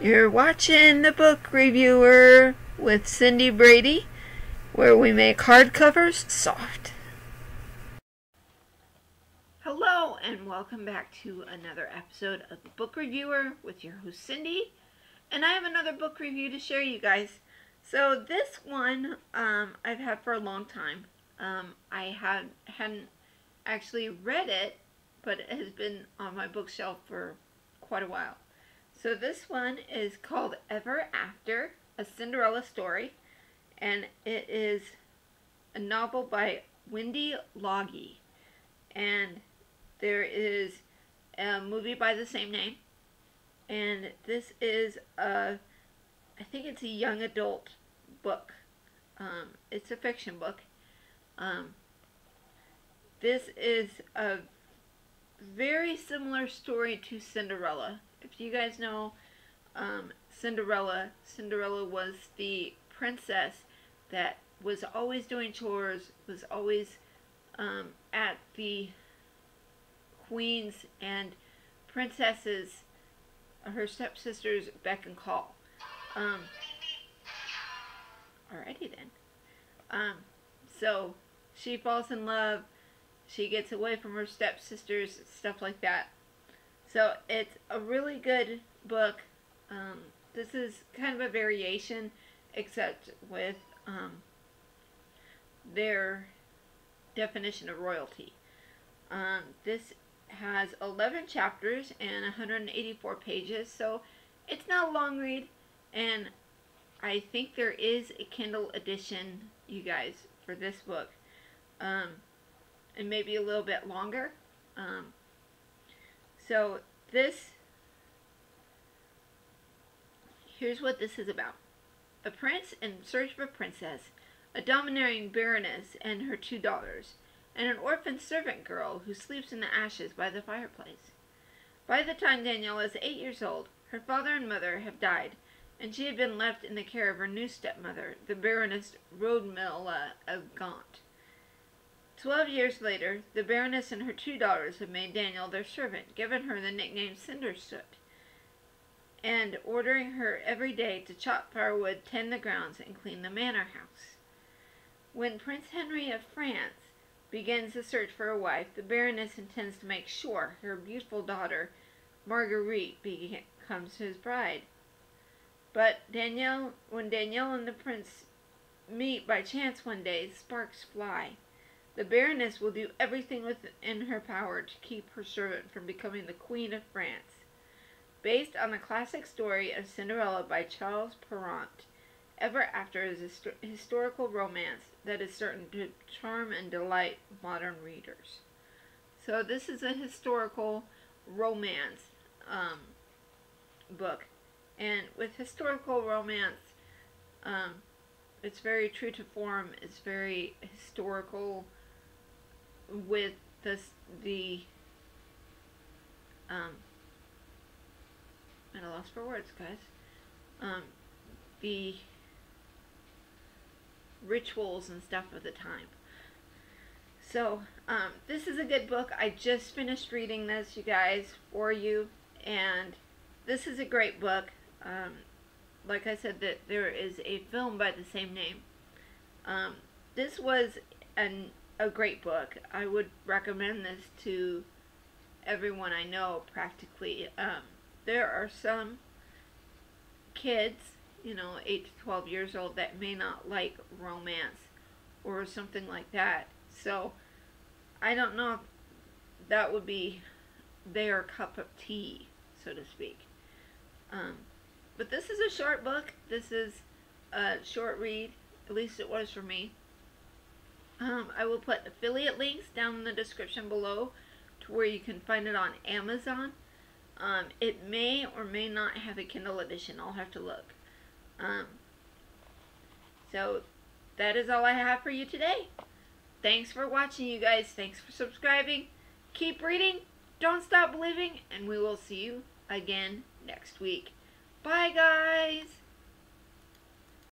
You're watching the book reviewer with Cindy Brady, where we make hardcovers soft. Hello, and welcome back to another episode of the book reviewer with your host Cindy. And I have another book review to share you guys. So this one um, I've had for a long time. Um, I had hadn't actually read it, but it has been on my bookshelf for quite a while. So this one is called Ever After, a Cinderella story, and it is a novel by Wendy Loggia. And there is a movie by the same name. And this is a, I think it's a young adult book. Um, it's a fiction book. Um, this is a very similar story to Cinderella if you guys know um, Cinderella, Cinderella was the princess that was always doing chores, was always um, at the queen's and princesses, her stepsisters beck and call. Um, alrighty then. Um, so she falls in love, she gets away from her stepsisters, stuff like that. So it's a really good book. Um, this is kind of a variation, except with um, their definition of royalty. Um, this has 11 chapters and 184 pages, so it's not a long read, and I think there is a Kindle edition, you guys, for this book, um, and maybe a little bit longer. Um, so this, here's what this is about. A prince in search of a princess, a domineering baroness and her two daughters, and an orphan servant girl who sleeps in the ashes by the fireplace. By the time Danielle is eight years old, her father and mother have died, and she had been left in the care of her new stepmother, the Baroness Rodmilla of Gaunt. Twelve years later, the Baroness and her two daughters have made Danielle their servant, given her the nickname Cindersoot, and ordering her every day to chop firewood, tend the grounds, and clean the manor house. When Prince Henry of France begins the search for a wife, the Baroness intends to make sure her beautiful daughter, Marguerite, becomes his bride. But Danielle, when Danielle and the prince meet by chance one day, sparks fly. The Baroness will do everything within her power to keep her servant from becoming the Queen of France. Based on the classic story of Cinderella by Charles Perrault, Ever After is a historical romance that is certain to charm and delight modern readers. So this is a historical romance um, book. And with historical romance, um, it's very true to form. It's very historical with this the um at a loss for words, guys. Um, the rituals and stuff of the time. So, um, this is a good book. I just finished reading this, you guys, for you, and this is a great book. Um, like I said, that there is a film by the same name. Um, this was an a great book. I would recommend this to everyone I know practically. Um, there are some kids, you know, 8 to 12 years old that may not like romance or something like that. So I don't know if that would be their cup of tea, so to speak. Um, but this is a short book. This is a short read. At least it was for me. Um, I will put affiliate links down in the description below to where you can find it on Amazon. Um, it may or may not have a Kindle edition. I'll have to look. Um, so that is all I have for you today. Thanks for watching, you guys. Thanks for subscribing. Keep reading. Don't stop believing. And we will see you again next week. Bye, guys.